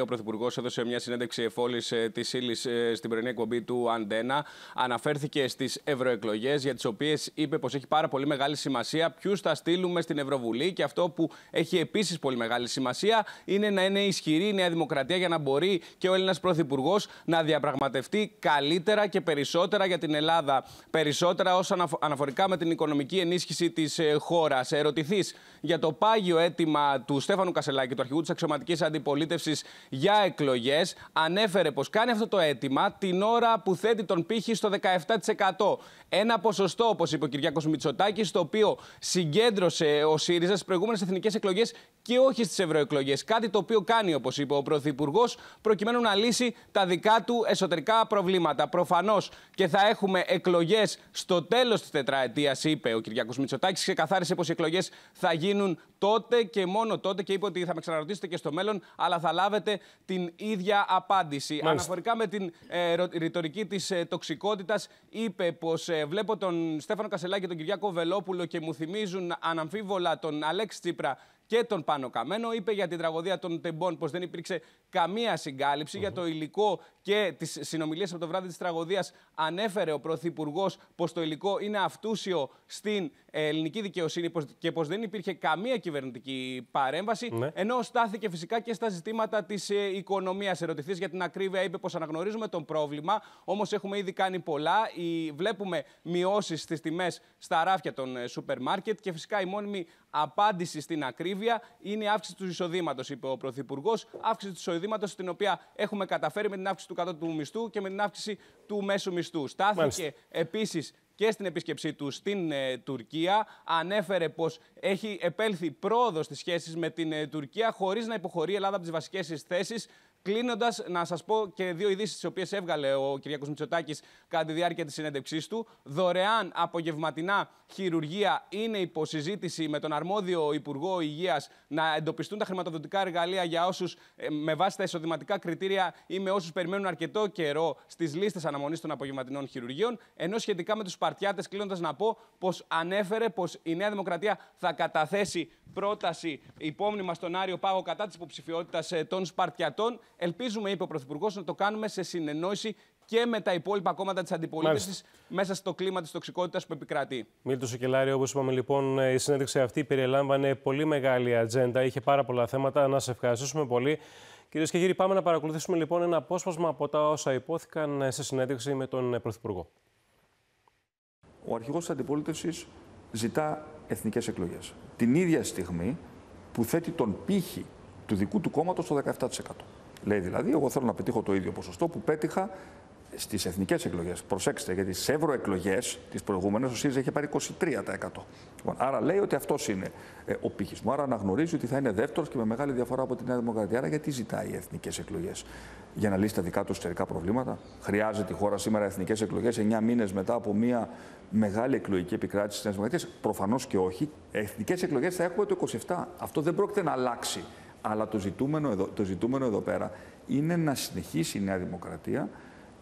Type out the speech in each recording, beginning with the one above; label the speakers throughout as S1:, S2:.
S1: Ο Πρωθυπουργός έδωσε μια συνέντευξη εφόλης ε, της ύλης ε, στην πρωινή εκπομπή του Αντένα. Αναφέρθηκε στις ευρωεκλογές, για τις οποίες είπε πως έχει πάρα πολύ μεγάλη σημασία ποιους θα στείλουμε στην Ευρωβουλή. Και αυτό που έχει επίσης πολύ μεγάλη σημασία είναι να είναι ισχυρή η Νέα Δημοκρατία για να μπορεί και ο Έλληνας Πρωθυπουργός να διαπραγματευτεί καλύτερα και περισσότερα για την Ελλάδα. Περισσότερα όσον αναφορικά με την οικονομική ενίσχυση της ε, χώρας. Ερωτηθείς για το πάγιο αίτημα του Στέφανου Κασελάκη, του αρχηγού της αξιωματικής αντιπολίτευσης για εκλογές, ανέφερε πως κάνει αυτό το αίτημα την ώρα που θέτει τον πύχη στο 17%. Ένα ποσοστό, όπως είπε ο Κυριάκος Μητσοτάκης, το οποίο συγκέντρωσε ο ΣΥΡΙΖΑ στις προηγούμενες εθνικές εκλογές και όχι στις ευρωεκλογές. Κάτι το οποίο κάνει, όπως είπε ο Πρωθυπουργός, προκειμένου να λύσει τα δικά του εσωτερικά προβλήματα. Προφανώς και θα έχουμε εκλογές στο τέλος της τετραετίας, είπε ο Κυριάκος Μητσοτάκης. Ξεκαθάρισε πως οι εκλογές θα γίνουν τότε και μόνο τότε και είπε ότι θα με ξαναρωτήσετε και στο μέλλον, αλλά θα λάβετε την ίδια απάντηση. Μάλιστα. Αναφορικά με την ε, ρητορική της ε, τοξικότητας, είπε πως ε, βλέπω τον Στέφανο Κασελάκη και τον Κυριάκο Βελόπουλο και μου θυμίζουν αναμφίβολα τον Αλέξη Τσίπρα και τον Πάνο Καμένο. Είπε για την τραγωδία των Τεμπών πως δεν υπήρξε καμία συγκάλυψη. Για το υλικό και τις συνομιλίες από το βράδυ της τραγωδίας ανέφερε ο Πρωθυπουργός πως το υλικό είναι αυτούσιο στην ελληνική δικαιοσύνη και πως δεν υπήρχε καμία κυβερνητική παρέμβαση. Ναι. Ενώ στάθηκε φυσικά και στα ζητήματα της ε, οικονομίας. Ερωτηθείς για την ακρίβεια, είπε πως αναγνωρίζουμε τον πρόβλημα, όμως έχουμε ήδη κάνει πολλά. Βλέπουμε μειώσεις στις τιμές στα ράφια των ε, σούπερ μάρκετ και φυσικά η μόνιμη απάντηση στην ακρίβεια είναι η αύξηση του εισοδήματος, είπε ο Πρωθυπουργός. Αύξηση του εισοδήματος, την οποία έχουμε καταφέρει με την αύξηση του κατώτου μισθού και με την αύξηση του μέσου μισθού. Στάθηκε επίσης και στην επίσκεψή του στην ε, Τουρκία. Ανέφερε πως έχει επέλθει πρόοδος στις σχέσεις με την ε, Τουρκία χωρίς να υποχωρεί η Ελλάδα από τις βασικές θέσεις. Κλείνοντας, να σας πω και δύο ειδήσεις τις οποίες έβγαλε ο Κ. Μητσοτάκης κατά τη διάρκεια της συνέντευξής του. Δωρεάν απογευματινά χειρουργία είναι υποσυζήτηση με τον αρμόδιο Υπουργό Υγείας να εντοπιστούν τα χρηματοδοτικά εργαλεία για όσους ε, με βάση τα εισοδηματικά κριτήρια ή με όσους περιμένουν αρκετό καιρό στις λίστες αναμονής των απογευματινών χειρουργείων. Ενώ σχετικά με τους Σπαρτιάτε, κλείνοντας να πω πως ανέφερε πως η Νέα Δημοκρατία θα καταθέσει πρόταση υπόμνημα στον Άριο Πάγο κατά της υποψηφιότητας ε, των Σπαρτιατών. Ελπίζουμε, είπε ο Πρωθυπουργός, να το κάνουμε σε συνεννόηση και με τα υπόλοιπα κόμματα της αντιπολίτευσης μέσα στο κλίμα της τοξικότητας που επικρατεί.
S2: Μίλτο Σοκελάριο, όπως είπαμε λοιπόν, η συνέντευξη αυτή περιέλαμβανε πολύ μεγάλη ατζέντα. Είχε πάρα πολλά θέματα. Να σε ευχαριστήσουμε πολύ. Κυρίες και κύριοι, πάμε να παρακολουθήσουμε λοιπόν ένα απόσπασμα από τα όσα υπόθηκαν σε συνέντευξη με τον Πρωθυπουργό.
S3: Ο αρχηγός της αντιπολίτευσης ζητά εθνικές εκλογές. Την ίδια στιγμή που θέτει τον πύχη του δικού του κόμματος στο 17%. Λέει δηλαδή, εγώ θέλω να πετύχω το ίδιο ποσοστό που πέτυχα στις εθνικές εκλογές. Προσέξτε, γιατί στις ευρωεκλογές τις προηγούμενες ο ΣΥΡΙΖΑ είχε πάρει 23%. Λοιπόν, άρα λέει ότι αυτός είναι ε, ο πύχης μου. Άρα αναγνωρίζει ότι θα είναι δεύτερος και με μεγάλη διαφορά από τη Νέα Δημοκρατία. Άρα γιατί ζητάει οι εθνικές εκλογές, Για να λύσει τα δικά του εσωτερικά προβλήματα. Χρειάζεται η χώρα σήμερα εθνικές εκλογές 9 μήνες μετά από μια μεγάλη εκλογική επικράτηση της Νέας Δημοκρατίας; Προφανώς και όχι. Εθνικές εκλογές θα έχουμε το 27. Αυτό δεν πρόκειται να αλλάξει. Αλλά το ζητούμενο εδώ, το ζητούμενο εδώ πέρα είναι να συνεχίσει η Νέα Δημοκρατία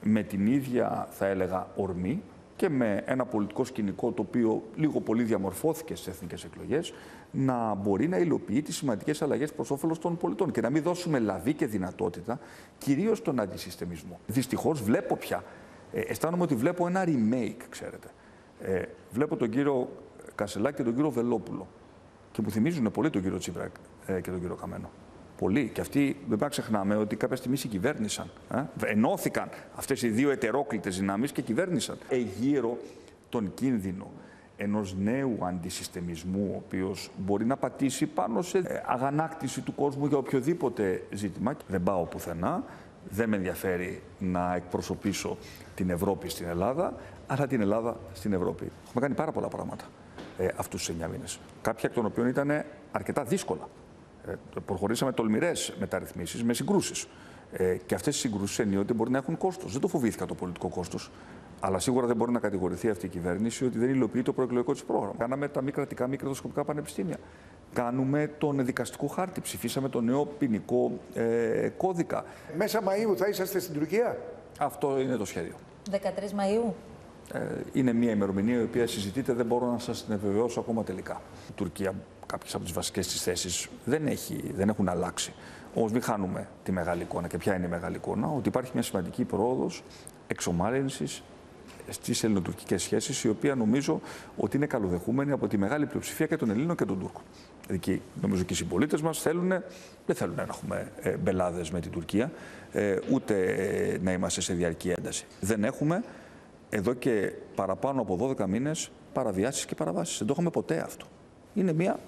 S3: με την ίδια, θα έλεγα, ορμή και με ένα πολιτικό σκηνικό το οποίο λίγο πολύ διαμορφώθηκε στις εθνικές εκλογές, να μπορεί να υλοποιεί τις σημαντικές αλλαγές προς όφελος των πολιτών και να μην δώσουμε λαβή και δυνατότητα κυρίως στον αντισυστημισμό. Δυστυχώς βλέπω πια, ε, αισθάνομαι ότι βλέπω ένα remake, ξέρετε. Ε, βλέπω τον κύριο Κασελάκη και τον κύριο Βελόπουλο και μου θυμίζουν πολύ τον κύριο Τσίπρα ε, και τον κύριο Καμένο. Πολύ. Και αυτοί δεν πρέπει να ξεχνάμε ότι κάποια στιγμή συγκυβέρνησαν. Ε; Ενώθηκαν αυτές οι δύο ετερόκλητες δυνάμεις και κυβέρνησαν. Εγείρω τον κίνδυνο ενός νέου αντισυστεμισμού, ο οποίος μπορεί να πατήσει πάνω σε ε, αγανάκτηση του κόσμου για οποιοδήποτε ζήτημα. Δεν πάω πουθενά. Δεν με ενδιαφέρει να εκπροσωπήσω την Ευρώπη στην Ελλάδα, αλλά την Ελλάδα στην Ευρώπη. Έχουμε κάνει πάρα πολλά πράγματα ε, αυτούς τους 9 μήνες. Κάποια εκ των οποίων ήταν αρκετά δύσκολα. Ε, προχωρήσαμε τολμηρές μεταρρυθμίσεις με συγκρούσεις. Ε, και αυτές οι συγκρούσεις ενίοτε μπορεί να έχουν κόστος. Δεν το φοβήθηκα το πολιτικό κόστος. Αλλά σίγουρα δεν μπορεί να κατηγορηθεί αυτή η κυβέρνηση ότι δεν υλοποιεί το προεκλογικό της πρόγραμμα. Κάναμε τα μη κρατικά, μη κρατοσκοπικά πανεπιστήμια. Κάνουμε τον δικαστικό χάρτη. Ψηφίσαμε τον νέο ποινικό ε, κώδικα.
S4: Μέσα Μαΐου θα είσαστε στην Τουρκία;
S3: Αυτό είναι το σχέδιο.
S5: 13 Μαΐου.
S3: Ε, είναι μια ημερομηνία η οποία συζητείται, δεν μπορώ να σας την επιβεβαιώσω ακόμα τελικά. Η Τουρκία κάποιες από τις βασικές της θέσεις δεν, δεν έχουν αλλάξει. Όμως μην χάνουμε τη μεγάλη εικόνα. Και ποια είναι η μεγάλη εικόνα, ότι υπάρχει μια σημαντική πρόοδος εξομάλυνσης στις ελληνοτουρκικές σχέσεις, η οποία νομίζω ότι είναι καλοδεχούμενη από τη μεγάλη πλειοψηφία και των Ελλήνων και των Τούρκων. Δηλαδή, νομίζω και οι συμπολίτες μας θέλουν, δεν θέλουν να έχουμε ε, μπελάδες με την Τουρκία, ε, ούτε ε, να είμαστε σε διαρκή ένταση. Δεν έχουμε εδώ και παραπάνω από 12 μήνες παραβιάσεις και παραβάσεις. Δεν το έχουμε ποτέ αυτό. Είναι μια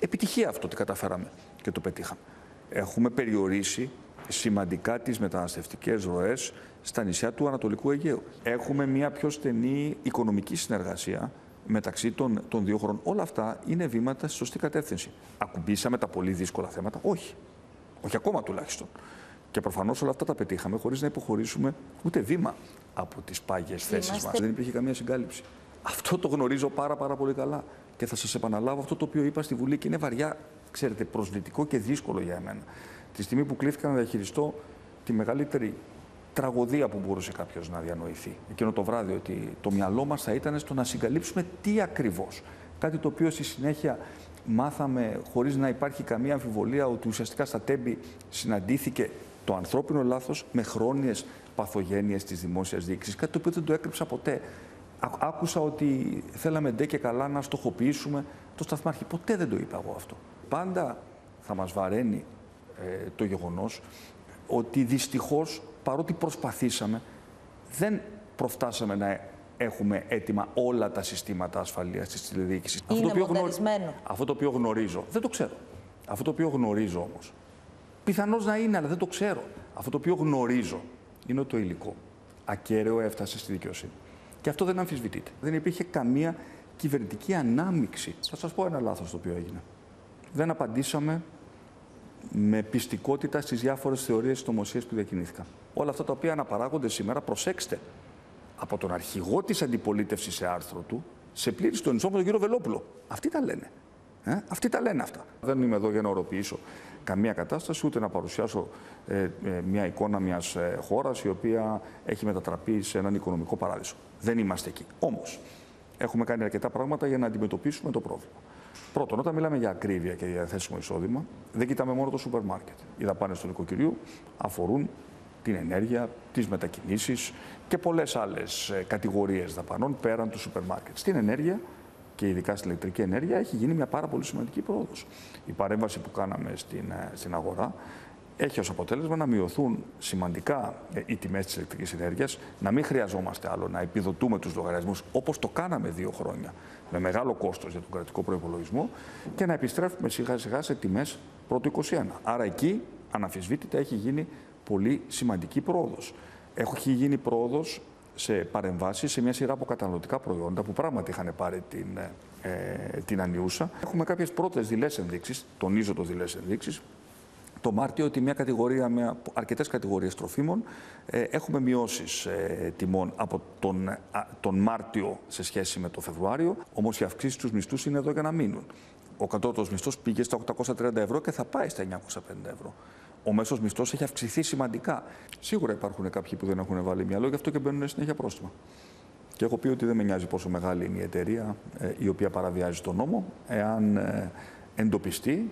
S3: επιτυχία αυτό ότι καταφέραμε και το πετύχαμε. Έχουμε περιορίσει σημαντικά τις μεταναστευτικές ροές στα νησιά του Ανατολικού Αιγαίου. Έχουμε μια πιο στενή οικονομική συνεργασία μεταξύ των, των δύο χωρών. Όλα αυτά είναι βήματα στη σωστή κατεύθυνση. Ακουμπήσαμε τα πολύ δύσκολα θέματα. Όχι. Όχι ακόμα τουλάχιστον. Και προφανώς όλα αυτά τα πετύχαμε χωρίς να υποχωρήσουμε ούτε βήμα από τις πάγιες θέσεις μας. Δεν υπήρχε καμία συγκάλυψη. Αυτό το γνωρίζω πάρα, πάρα πολύ καλά. Και θα σας επαναλάβω αυτό το οποίο είπα στη Βουλή και είναι βαριά, ξέρετε, προσβλητικό και δύσκολο για εμένα. Τη στιγμή που κλήθηκα να διαχειριστώ τη μεγαλύτερη τραγωδία που μπορούσε κάποιος να διανοηθεί εκείνο το βράδυ, ότι το μυαλό μας θα ήταν στο να συγκαλύψουμε τι ακριβώς. Κάτι το οποίο στη συνέχεια μάθαμε χωρίς να υπάρχει καμία αμφιβολία ότι ουσιαστικά στα τέμπη συναντήθηκε το ανθρώπινο λάθος με χρόνιες παθογένειες της δημόσιας διοίκησης, κάτι το οποίο δεν το έκρυψα ποτέ. Άκουσα ότι θέλαμε ντε και καλά να στοχοποιήσουμε το σταθμάρχη. Ποτέ δεν το είπα εγώ αυτό. Πάντα θα μας βαραίνει ε, το γεγονός ότι δυστυχώς παρότι προσπαθήσαμε δεν προφτάσαμε να έχουμε έτοιμα όλα τα συστήματα ασφαλείας της τηλεδιοίκησης.
S5: Είναι αυτό το, οποίο
S3: αυτό το οποίο γνωρίζω, δεν το ξέρω. Αυτό το οποίο γνωρίζω όμως, πιθανώς να είναι, αλλά δεν το ξέρω. Αυτό το οποίο γνωρίζω είναι ότι το υλικό ακέραιο έφτασε στη δικαιοσύνη. Και αυτό δεν αμφισβητείται. Δεν υπήρχε καμία κυβερνητική ανάμειξη. Θα σας πω ένα λάθος το οποίο έγινε. Δεν απαντήσαμε με πιστικότητα στις διάφορες θεωρίες τη νομοσία που διακινήθηκαν. Όλα αυτά τα οποία αναπαράγονται σήμερα, προσέξτε, από τον αρχηγό της αντιπολίτευσης σε άρθρο του, σε πλήρη συντονισμό με τον κύριο Βελόπουλο. Αυτοί τα λένε. Ε; Αυτοί τα λένε αυτά. Δεν είμαι εδώ για να οροποιήσω καμία κατάσταση, ούτε να παρουσιάσω ε, ε, μια εικόνα μιας ε, χώρας η οποία έχει μετατραπεί σε έναν οικονομικό παράδεισο. Δεν είμαστε εκεί. Όμως, έχουμε κάνει αρκετά πράγματα για να αντιμετωπίσουμε το πρόβλημα. Πρώτον, όταν μιλάμε για ακρίβεια και για θέσιμο εισόδημα, δεν κοιτάμε μόνο το σούπερ μάρκετ. Οι δαπάνες του νοικοκυριού αφορούν την ενέργεια, τις μετακινήσεις και πολλές άλλες κατηγορίες δαπανών πέραν του σούπερ μάρκετ. Στην ενέργεια και ειδικά στην ηλεκτρική ενέργεια έχει γίνει μια πάρα πολύ σημαντική πρόοδος. Η παρέμβαση που κάναμε στην, ε, στην αγορά έχει ως αποτέλεσμα να μειωθούν σημαντικά ε, οι τιμές της ηλεκτρικής ενέργειας, να μην χρειαζόμαστε άλλο να επιδοτούμε τους λογαριασμούς όπως το κάναμε δύο χρόνια με μεγάλο κόστος για τον κρατικό προϋπολογισμό και να επιστρέφουμε σιγά σιγά σε τιμές πρώτου 21. Άρα εκεί αναφυσβήτητα έχει γίνει πολύ σημαντική πρόοδος. Έχει γίνει πρόοδος σε παρεμβάσεις σε μια σειρά από καταναλωτικά προϊόντα που πράγματι είχαν πάρει την, ε, την ανιούσα. Έχουμε κάποιες πρώτες δειλές ενδείξεις, τονίζω το δειλές ενδείξεις, το Μάρτιο ότι μια κατηγορία, με αρκετές κατηγορίες τροφίμων ε, έχουμε μειώσεις ε, τιμών από τον, τον Μάρτιο σε σχέση με το Φεβρουάριο, όμως οι αυξήσεις στους μισθούς είναι εδώ για να μείνουν. Ο κατώτατος μισθός πήγε στα 830 ευρώ και θα πάει στα 950 ευρώ. Ο μέσος μισθός έχει αυξηθεί σημαντικά. Σίγουρα υπάρχουν κάποιοι που δεν έχουν βάλει μυαλό, γι' αυτό και μπαίνουν συνέχεια πρόστιμα. Και έχω πει ότι δεν με νοιάζει πόσο μεγάλη είναι η εταιρεία ε, η οποία παραβιάζει τον νόμο. Εάν ε, εντοπιστεί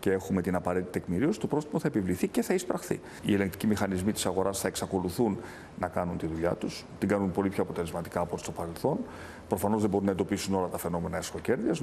S3: και έχουμε την απαραίτητη τεκμηρίωση, το πρόστιμο θα επιβληθεί και θα εισπραχθεί. Οι ελεγκτικοί μηχανισμοί της αγοράς θα εξακολουθούν να κάνουν τη δουλειά τους, την κάνουν πολύ πιο αποτελεσματικά από στο παρελθόν. Προφανώς δεν μπορούν να εντοπίσουν όλα τα φαινόμενα εσχοκέρδεια.